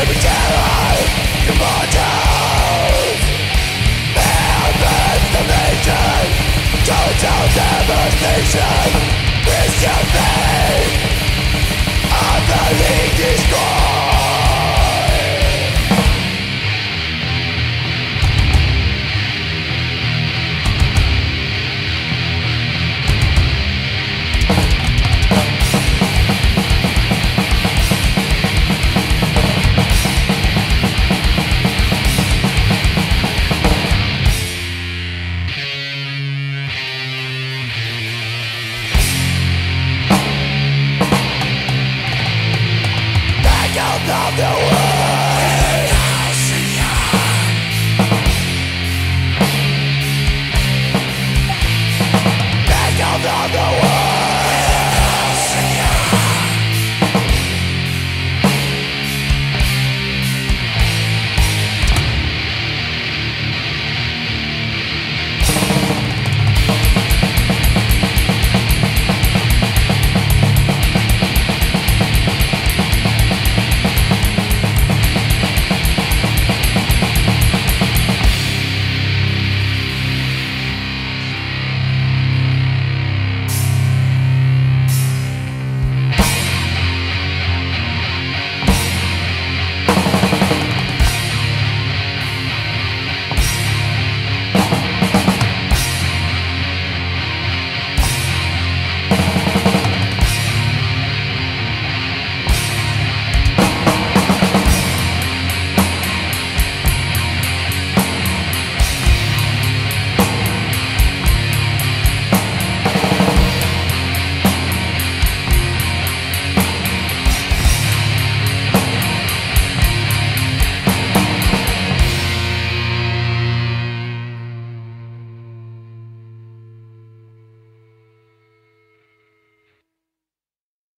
Every terror of